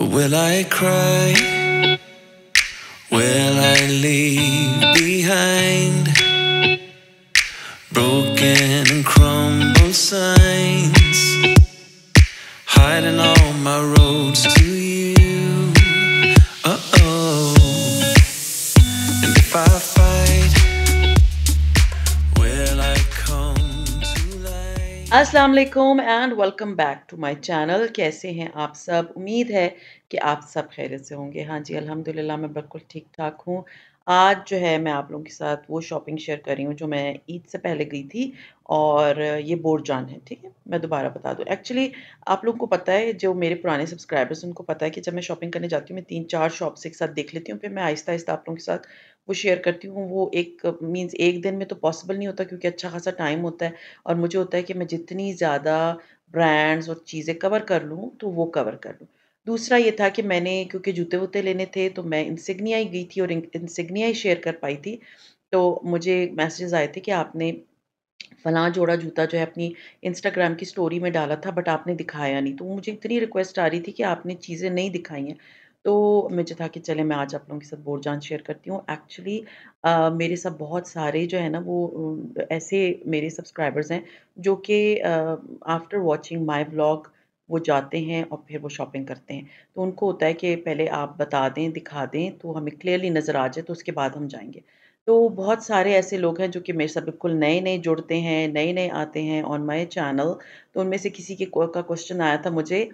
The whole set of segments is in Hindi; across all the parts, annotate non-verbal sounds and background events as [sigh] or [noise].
Will I cry? Will I leave behind वालेकुम and welcome back to my channel कैसे हैं आप सब? उम्मीद है कि आप सब खैरियत से होंगे। हाँ जी, अल्हम्दुलिल्लाह, मैं बिल्कुल ठीक ठाक हूँ। आज जो है मैं आप लोगों के साथ वो शॉपिंग शेयर कर रही हूँ जो मैं ईद से पहले गई थी और ये बोरजान है, ठीक है? मैं दोबारा बता दूँ। एक्चुअली आप लोगों को पता है जो मेरे पुराने सब्सक्राइबर्स उनको पता है कि जब मैं शॉपिंग करने जाती हूँ, मैं तीन चार शॉप्स एक साथ देख लेती हूँ, फिर मैं आहिस्ता आहिस्ता आप लोगों के साथ वो शेयर करती हूँ। वो एक मींस एक दिन में तो पॉसिबल नहीं होता क्योंकि अच्छा खासा टाइम होता है और मुझे होता है कि मैं जितनी ज़्यादा ब्रांड्स और चीज़ें कवर कर लूँ तो वो कवर कर लूँ। दूसरा ये था कि मैंने, क्योंकि जूते वूते लेने थे तो मैं इंसिग्निया ही गई थी और इंसिग्निया ही शेयर कर पाई थी। तो मुझे मैसेजेस आए थे कि आपने फलां जोड़ा जूता जो है अपनी इंस्टाग्राम की स्टोरी में डाला था बट आपने दिखाया नहीं। तो मुझे इतनी रिक्वेस्ट आ रही थी कि आपने चीज़ें नहीं दिखाई हैं। तो मुझे था कि चले, मैं आज आप लोगों के साथ बोरजान शेयर करती हूँ। एक्चुअली मेरे साथ बहुत सारे जो है ना, वो ऐसे मेरे सब्सक्राइबर्स हैं, जो कि आफ्टर वॉचिंग माई व्लॉग वो जाते हैं और फिर वो शॉपिंग करते हैं। तो उनको होता है कि पहले आप बता दें, दिखा दें तो हमें क्लियरली नज़र आ जाए तो उसके बाद हम जाएँगे। तो बहुत सारे ऐसे लोग हैं जो कि मेरे साथ बिल्कुल नए नए जुड़ते हैं नए नए आते हैं ऑन माय चैनल तो उनमें से किसी के का क्वेश्चन आया था मुझे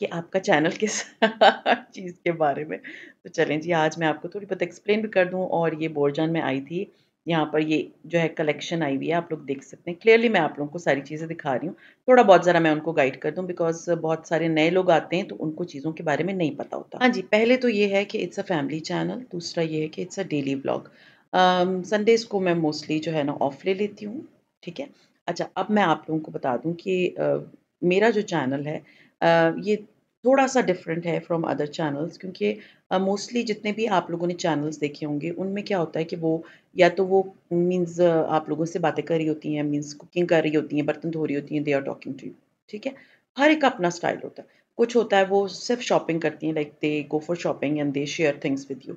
कि आपका चैनल किस [laughs] चीज़ के बारे में? तो चलें जी, आज मैं आपको थोड़ी बहुत एक्सप्लेन भी कर दूँ और ये बोरजान में आई थी। यहाँ पर ये जो है कलेक्शन आई हुई है आप लोग देख सकते हैं। क्लियरली मैं आप लोगों को सारी चीज़ें दिखा रही हूँ। थोड़ा बहुत ज़रा मैं उनको गाइड कर दूँ बिकॉज़ बहुत सारे नए लोग आते हैं तो उनको चीज़ों के बारे में नहीं पता होता। हाँ जी पहले तो ये है कि इट्स अ फैमिली चैनल दूसरा ये है कि it's a daily blog Sundays को मैं मोस्टली जो है ना ऑफ़ ले लेती हूँ ठीक है? अच्छा अब मैं आप लोगों को बता दूँ कि अ, मेरा जो चैनल है अ, ये थोड़ा सा डिफरेंट है फ्रॉम अदर चैनल्स क्योंकि मोस्टली जितने भी आप लोगों ने चैनल्स देखे होंगे, उनमें क्या होता है कि वो, या तो वो मीन्स आप लोगों से बातें कर रही होती हैं मीन्स कुकिंग कर रही होती हैं, बर्तन धो रही होती हैं they are talking to you ठीक है? हर एक का अपना स्टाइल होता है। कुछ होता है वो सिर्फ़ शॉपिंग करती हैं like they go for shopping and they share things with you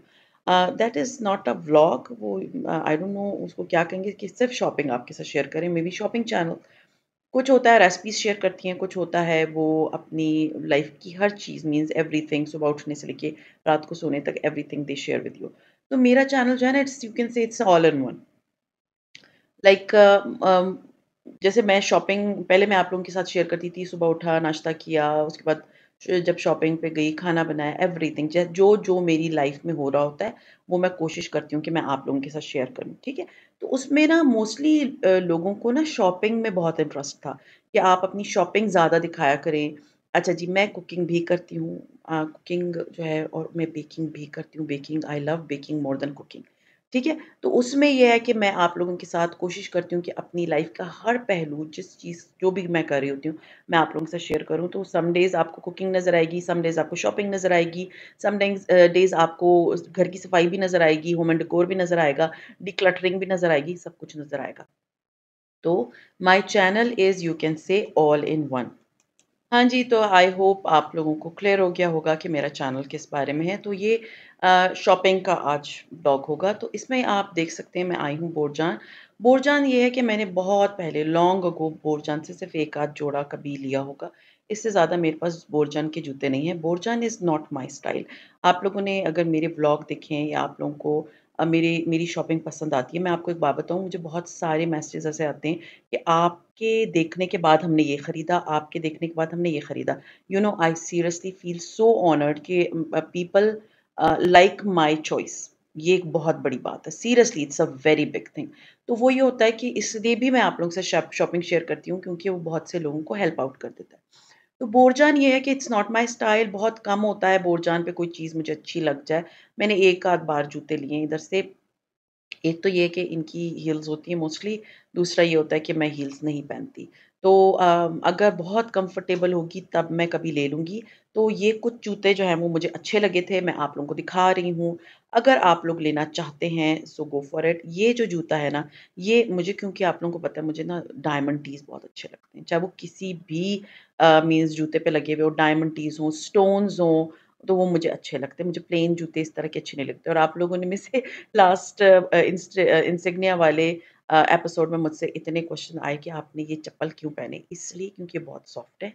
that is not a vlog वो आई डोंट नो उसको क्या कहेंगे कि सिर्फ़ शॉपिंग आपके साथ शेयर करें मे बी शॉपिंग चैनल कुछ होता है रेसिपीज़ शेयर करती हैं, कुछ होता है, वो अपनी लाइफ की हर चीज़ मीन्स एवरीथिंग सुबह उठने से लेके रात को सोने तक everything they share with you तो मेरा चैनल जो है ना it's you can say it's all in one like जैसे मैं शॉपिंग पहले मैं आप लोगों के साथ शेयर करती थी, सुबह उठा, नाश्ता किया, उसके बाद जब शॉपिंग पे गई, खाना बनाया एवरीथिंग जो जो मेरी लाइफ में हो रहा होता है, वो मैं कोशिश करती हूँ कि मैं आप लोगों के साथ शेयर करूँ, ठीक है? तो उसमें ना मोस्टली लोगों को ना शॉपिंग में बहुत इंटरेस्ट था कि आप अपनी शॉपिंग ज़्यादा दिखाया करें। अच्छा जी, मैं कुकिंग भी करती हूँ कुकिंग जो है और मैं बेकिंग भी करती हूँ baking I love baking more than cooking ठीक है? तो उसमें यह है कि मैं आप लोगों के साथ कोशिश करती हूँ कि अपनी लाइफ का हर पहलू, जिस चीज़, जो भी मैं कर रही होती हूँ, मैं आप लोगों के साथ शेयर करूँ। तो सम डेज़ आपको कुकिंग नज़र आएगी सम डेज़ आपको शॉपिंग नज़र आएगी सम डेज़ आपको घर की सफ़ाई भी नज़र आएगी होम एंड डेकोर भी नज़र आएगा डिक्लटरिंग भी नज़र आएगी, सब कुछ नज़र आएगा। तो my channel is you can say all in one हाँ जी, तो आई होप आप लोगों को क्लियर हो गया होगा कि मेरा चैनल किस बारे में है। तो ये शॉपिंग का आज ब्लॉग होगा। तो इसमें आप देख सकते हैं मैं आई हूँ बोरजान। बोरजान ये है कि मैंने बहुत पहले लॉन्ग अगो बोरजान से सिर्फ़ 1 आध जोड़ा कभी लिया होगा। इससे ज़्यादा मेरे पास बोरजान के जूते नहीं हैं। Borjan is not my style. आप लोगों ने अगर मेरे व्लॉग देखे हैं या आप लोगों को मेरी मेरी शॉपिंग पसंद आती है, मैं आपको एक बात बताऊँ मुझे बहुत सारे मैसेजेस ऐसे आते हैं कि आपके देखने के बाद हमने ये खरीदा, आपके देखने के बाद हमने ये खरीदा। You know I seriously feel so honoured कि पीपल लाइक माय चॉइस। ये एक बहुत बड़ी बात है। Seriously it's a very big thing. तो वो ये होता है कि इसलिए भी मैं आप लोगों से शॉपिंग शेयर करती हूँ क्योंकि वो बहुत से लोगों को हेल्प आउट कर देता है। तो बोरजान ये है कि इट्स नॉट माई स्टाइल बहुत कम होता है बोरजान पे कोई चीज़ मुझे अच्छी लग जाए। मैंने एक आध बार जूते लिए इधर से एक तो ये कि इनकी हील्स होती हैं मोस्टली, दूसरा ये होता है कि मैं हील्स नहीं पहनती। तो अगर बहुत कंफर्टेबल होगी तब मैं कभी ले लूँगी। तो ये कुछ जूते जो हैं वो मुझे अच्छे लगे थे, मैं आप लोगों को दिखा रही हूँ। अगर आप लोग लेना चाहते हैं सो गो फॉर इट। ये जो जूता है ना, ये मुझे क्योंकि आप लोगों को पता है मुझे ना डायमंड टीज़ बहुत अच्छे लगते हैं। चाहे वो किसी भी मीन्स जूते पे लगे हुए हो डायमंड टीज़ हों, स्टोन्स हों तो वो मुझे अच्छे लगते हैं। मुझे प्लेन जूते इस तरह के अच्छे नहीं लगते और आप लोगों ने में से लास्ट इंसिग्निया वाले एपिसोड में मुझसे इतने क्वेश्चन आए कि आपने ये चप्पल क्यों पहने? इसलिए क्योंकि ये बहुत सॉफ्ट है।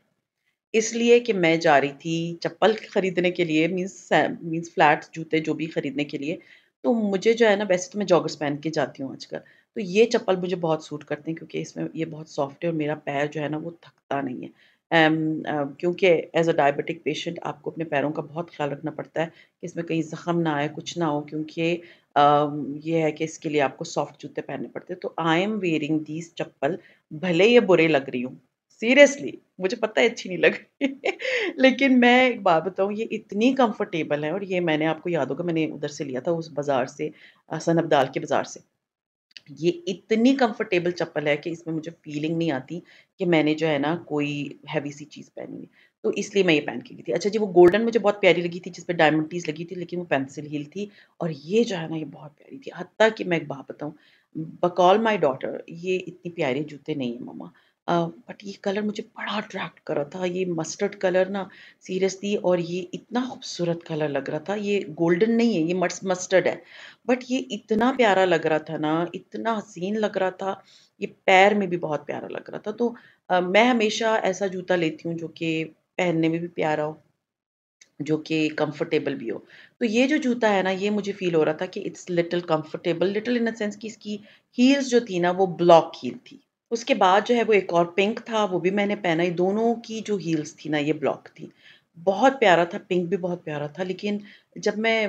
इसलिए कि मैं जा रही थी चप्पल खरीदने के लिए मीन्स मीन्स फ्लैट जूते जो भी खरीदने के लिए, तो मुझे जो है ना वैसे तो मैं जॉगर्स पहन के जाती हूँ आजकल। तो ये चप्पल मुझे बहुत सूट करते हैं क्योंकि इसमें ये बहुत सॉफ्ट है और मेरा पैर जो है ना वो थकता नहीं है। अम, अ, क्योंकि एज़ अ डायबिटिक पेशेंट आपको अपने पैरों का बहुत ख़्याल रखना पड़ता है कि इसमें कहीं ज़ख्म ना आए, कुछ ना हो क्योंकि ये है कि इसके लिए आपको सॉफ्ट जूते पहनने पड़ते हैं। तो आई एम वेयरिंग दीज़ चप्पल भले ये बुरे लग रही हूँ, सीरियसली मुझे पता है अच्छी नहीं लग लेकिन मैं एक बात बताऊँ ये इतनी कंफर्टेबल है और ये मैंने आपको याद होगा मैंने उधर से लिया था उस बाज़ार से अ, सन अब्दाल के बाज़ार से। ये इतनी कंफर्टेबल चप्पल है कि इसमें मुझे फीलिंग नहीं आती कि मैंने जो है ना कोई हैवी सी चीज़ पहनी है। तो इसलिए मैं ये पहन के गई थी। अच्छा जी वो गोल्डन मुझे बहुत प्यारी लगी थी जिस पे डायमंड पीस लगी थी लेकिन वो पेंसिल हील थी और ये जो है ना ये बहुत प्यारी थी। हत्ता कि मैं एक बात बताऊँ बकॉल माई डॉटर ये इतनी प्यारे जूते नहीं है मम्मा अ, बट ये कलर मुझे बड़ा अट्रैक्ट कर रहा था। ये मस्टर्ड कलर ना सीरियसली और ये इतना खूबसूरत कलर लग रहा था। ये गोल्डन नहीं है ये मट्स मस्टर्ड है। बट ये इतना प्यारा लग रहा था ना, इतना हसीन लग रहा था, ये पैर में भी बहुत प्यारा लग रहा था। तो अ, मैं हमेशा ऐसा जूता लेती हूँ जो कि पहनने में भी प्यारा हो, जो कि कंफर्टेबल भी हो। तो ये जो जूता है ना, ये मुझे फ़ील हो रहा था कि it's little comfortable, little in the sense कि इसकी हील्स जो थी ना, वो ब्लॉक हील थी। उसके बाद जो है वो एक और पिंक था, वो भी मैंने पहना। ये दोनों की जो हील्स थी ना, ये ब्लॉक थी। बहुत प्यारा था, पिंक भी बहुत प्यारा था, लेकिन जब मैं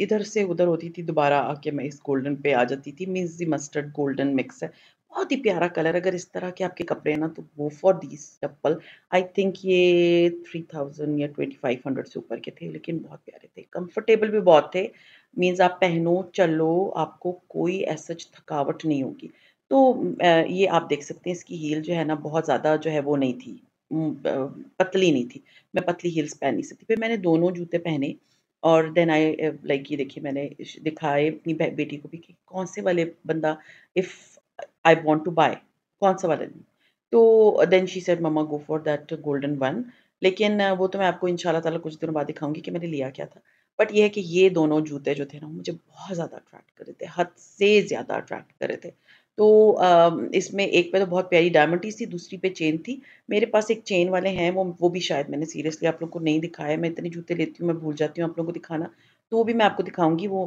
इधर से उधर होती थी, दोबारा आके मैं इस गोल्डन पे आ जाती थी, means the mustard golden mix है। बहुत ही प्यारा कलर अगर इस तरह के आपके कपड़े हैं ना, तो वो फॉर दीज़ चप्पल। आई थिंक ये 3000 या 2500 से ऊपर के थे, लेकिन बहुत प्यारे थे। कंफर्टेबल भी बहुत थे, मीन्स आप पहनो, चलो, आपको कोई ऐसा थकावट नहीं होगी। तो ये आप देख सकते हैं इसकी हील जो है ना बहुत ज़्यादा जो है वो नहीं थी पतली नहीं थी। मैं पतली हील्स पहन नहीं सकती। फिर मैंने दोनों जूते पहने और देन आई लाइक ये देखिए मैंने दिखाए अपनी बेटी को भी कि कौन से वाले बंदा if I want to buy कौन-सा वाला लूँ? तो then she said mamma go for that golden one लेकिन वो तो मैं आपको इंशाल्लाह ताला कुछ दिनों बाद दिखाऊँगी कि मैंने लिया क्या था। बट ये है कि ये दोनों जूते जो थे ना मुझे बहुत ज़्यादा अट्रैक्ट कर रहे थे, हद से ज़्यादा अट्रैक्ट कर रहे थे। तो इसमें एक पे तो बहुत प्यारी डायमंड थी, दूसरी पे चेन थी। मेरे पास एक चेन वाले हैं, वो वो भी शायद मैंने सीरियसली आप लोग को नहीं दिखाया। मैं इतने जूते लेती हूँ, मैं भूल जाती हूँ आप लोगों को दिखाना। तो वो भी मैं आपको दिखाऊँगी, वो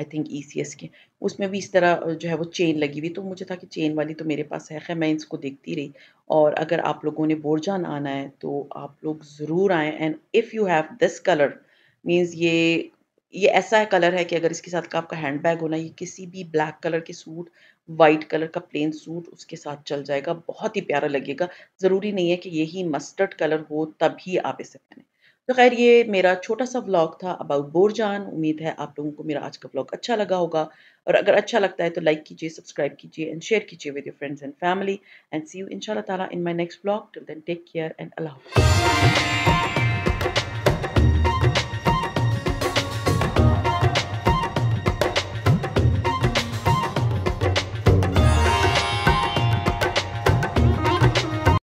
I think E C S के। उसमें भी इस तरह जो है वो चेन लगी हुई, तो मुझे था कि चेन वाली तो मेरे पास है। ख़ैर मैं इसको देखती रही और अगर आप लोगों ने बोरजान आना है, तो आप लोग ज़रूर आएँ and if you have this colour means ये ये ऐसा कलर है कि अगर इसके साथ का आपका हैंड बैग होना ये किसी भी ब्लैक कलर के सूट, वाइट कलर का प्लेन सूट उसके साथ चल जाएगा, बहुत ही प्यारा लगेगा। ज़रूरी नहीं है कि यही मस्टर्ड कलर हो तभी आप इसे पहने तो ख़ैर ये मेरा छोटा-सा व्लॉग था अबाउट बोरजान। उम्मीद है आप लोगों को मेरा आज का व्लॉग अच्छा लगा होगा और अगर अच्छा लगता है तो लाइक कीजिए, सब्सक्राइब कीजिए एंड शेयर कीजिए with your friends and family and see you इंशाल्लाह ताला in my next vlog. Till then take care and Allah.